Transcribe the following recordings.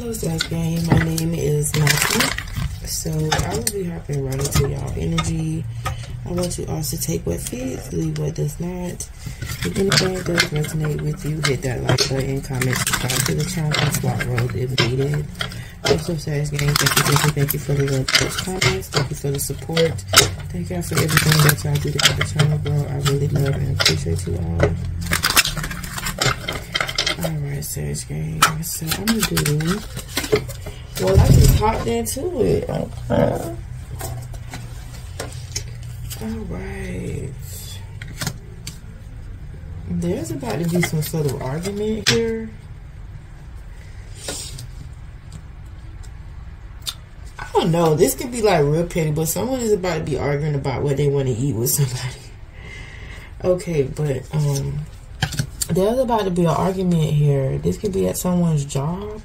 Hello, Sag Gang. My name is Matthew. So I will be hopping right into y'all energy. I want you all to take what fits, leave what does not. If anything does resonate with you, hit that like button, comment, subscribe to the channel, and swap road if needed. Also, Sag Gang, thank you, thank you, thank you for the love, comments. Thank you for the support. Thank y'all for everything that y'all do to help the channel grow. I really love and appreciate you all. Alright, Sag Gang. So I'm gonna do well I just hopped into it. Okay. Alright. There's about to be some sort of argument here. I don't know. This could be like real petty, but someone is about to be arguing about what they want to eat with somebody. Okay, but um there's about to be an argument here. This could be at someone's job.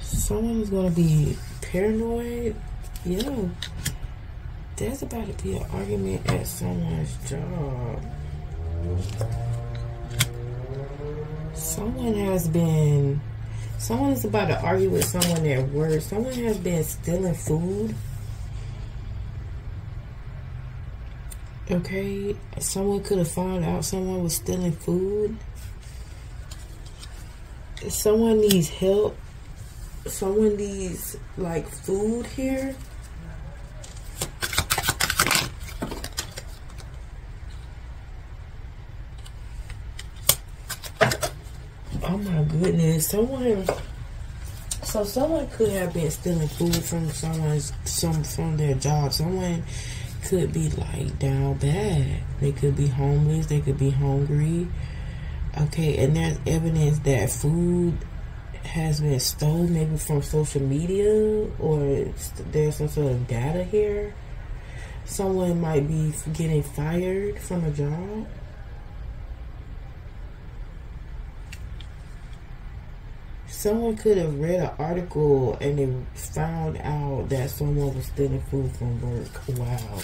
Someone is going to be paranoid. Yeah. There's about to be an argument at someone's job. Someone has been. Someone is about to argue with someone at work. Someone has been stealing food. Okay, someone could have found out someone was stealing food. Someone needs help. Someone needs like food here. Oh my goodness, someone so someone could have been stealing food from someone's some from their job. Someone could be like down bad. They could be homeless. They could be hungry. Okay, and there's evidence that food has been stolen, maybe from social media, or there's some sort of data here. Someone might be getting fired from a job. Someone could have read an article and they found out that someone was stealing food from work. Wow.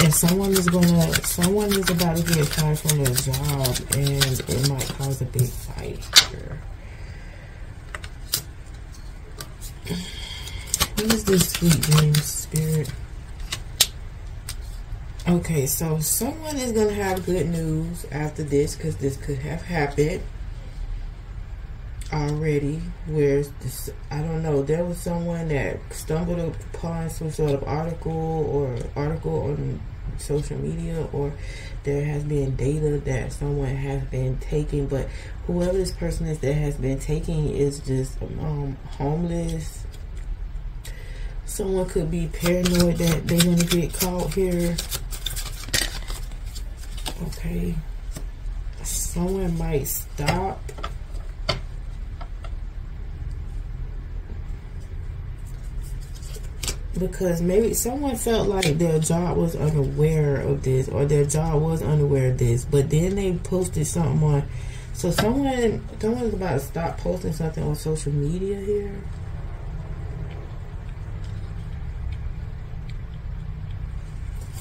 And someone is gonna, someone is about to get fired from their job and it might cause a big fight here. What is this sweet dream spirit? Okay, so someone is gonna have good news after this because this could have happened already where this, I don't know there was someone that stumbled upon some sort of article or article on social media or there has been data that someone has been taking but whoever this person is that has been taking is just um, homeless. Someone could be paranoid that they're gonna get caught here. Okay. Someone might stop because maybe someone felt like their job was unaware of this or their job was unaware of this but then they posted something on so someone someone's about to stop posting something on social media here.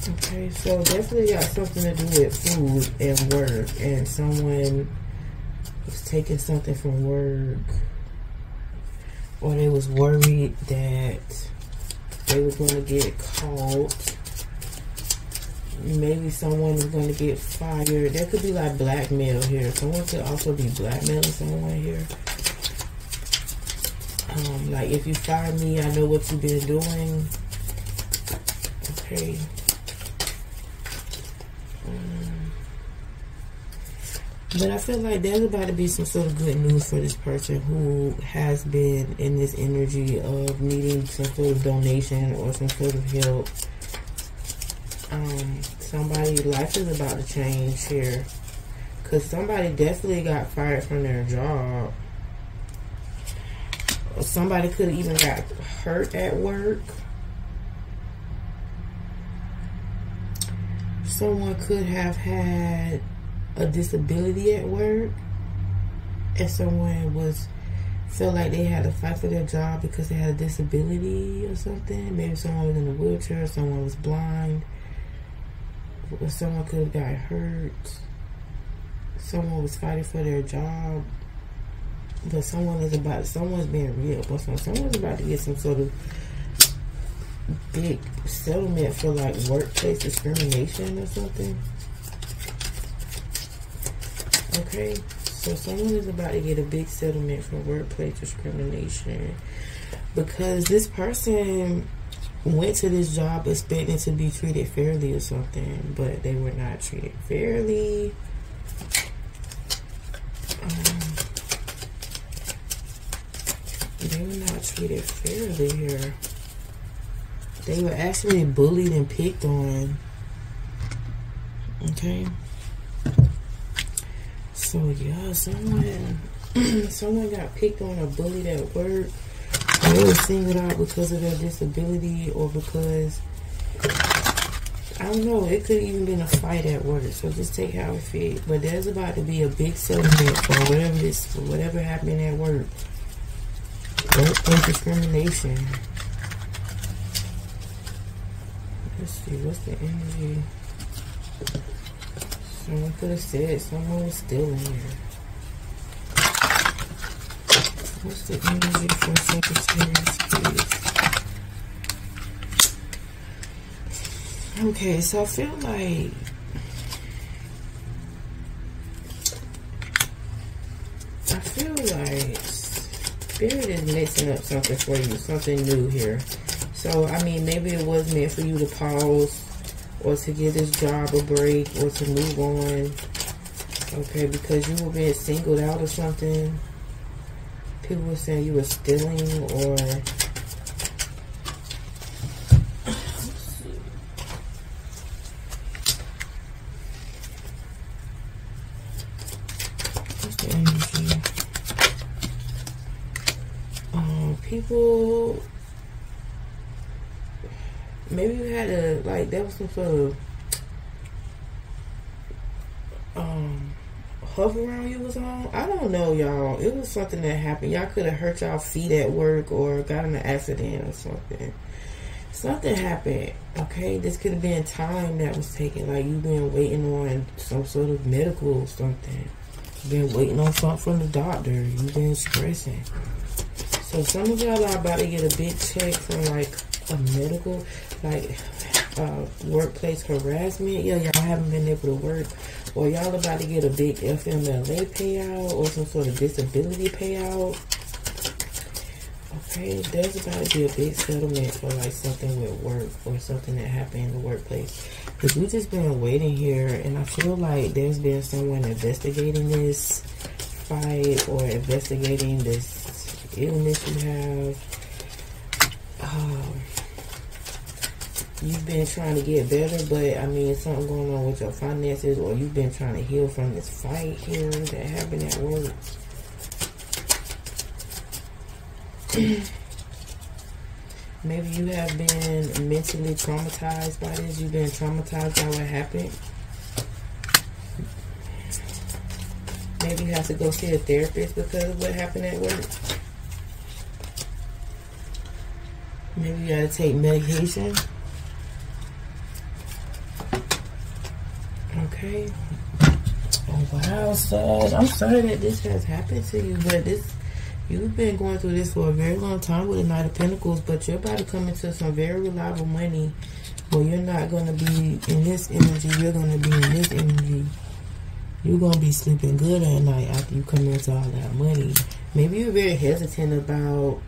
Okay so definitely got something to do with food and work and someone was taking something from work or they was worried that they were going to get caught. Maybe someone is going to get fired. There could be like blackmail here. Someone could also be blackmailing someone here. Um, like if you fire me, I know what you've been doing. Okay. But I feel like there's about to be some sort of good news for this person who has been in this energy of needing some sort of donation or some sort of help. Um, somebody's life is about to change here. Because somebody definitely got fired from their job. Somebody could have even got hurt at work. Someone could have had a disability at work and someone was felt like they had to fight for their job because they had a disability or something. Maybe someone was in a wheelchair, someone was blind, or someone could have got hurt. someone was fighting for their job, but someone is about someone's being real, but someone someone's about to get some sort of big settlement for like workplace discrimination or something. Okay, so someone is about to get a big settlement for workplace discrimination because this person went to this job expecting to be treated fairly or something, but they were not treated fairly. Um, they were not treated fairly here. They were actually bullied and picked on. Okay. So yeah, someone someone got picked on or bullied at work. They were singled out because of their disability or because I don't know, it could even been a fight at work. So just take how it fit. But there's about to be a big settlement for whatever this for whatever happened at work. Workplace discrimination. Let's see, what's the energy? Someone could have said someone was still in here. What's the energy for Sagittarius, please? Okay, so I feel like I feel like Spirit is mixing up something for you, something new here. So, I mean, maybe it was meant for you to pause or to give this job a break or to move on. Okay, because you were being singled out or something. People were saying you were stealing or? Um, people maybe you had a like that was some sort of um hover around you was on. I don't know, y'all. It was something that happened. Y'all could have hurt y'all feet at work or got in an accident or something. Something happened. Okay, this could have been time that was taken. Like you've been waiting on some sort of medical or something. Been waiting on something from the doctor. You've been stressing. So some of y'all are about to get a big check from like a medical, like uh, workplace harassment. Yeah, y'all haven't been able to work, or y'all about to get a big FMLA payout or some sort of disability payout. Okay, there's about to be a big settlement for like something with work or something that happened in the workplace. Because we just been waiting here, and I feel like there's been someone investigating this fight or investigating this illness you have. Um, you've been trying to get better, but I mean, something going on with your finances, or you've been trying to heal from this fight here that happened at work. Maybe you have been mentally traumatized by this. You've been traumatized by what happened. Maybe you have to go see a therapist because of what happened at work. Maybe you gotta take medication. Okay. Oh wow, Sag. I'm sorry that this has happened to you, but this you've been going through this for a very long time with the Knight of Pentacles, but you're about to come into some very reliable money. Well, you're not gonna be in this energy, you're gonna be in this energy. You're gonna be sleeping good at night after you come into all that money. Maybe you're very hesitant about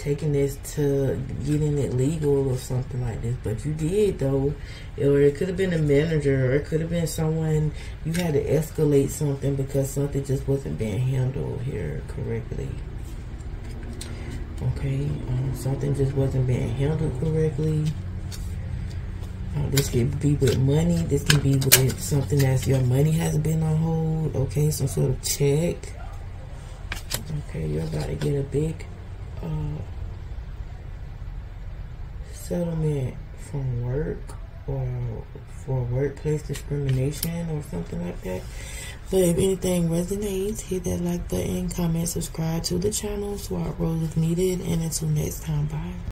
taking this to getting it legal or something like this, but you did though. Or it could have been a manager, or it could have been someone you had to escalate something because something just wasn't being handled here correctly. Okay, um, something just wasn't being handled correctly. Uh, this can be with money. This can be with something that's your money has been on hold. Okay, some sort of check. Okay, you're about to get a big uh, settlement from work or for workplace discrimination or something like that. But if anything resonates, hit that like button, comment, subscribe to the channel, swap roles if needed, and until next time, bye.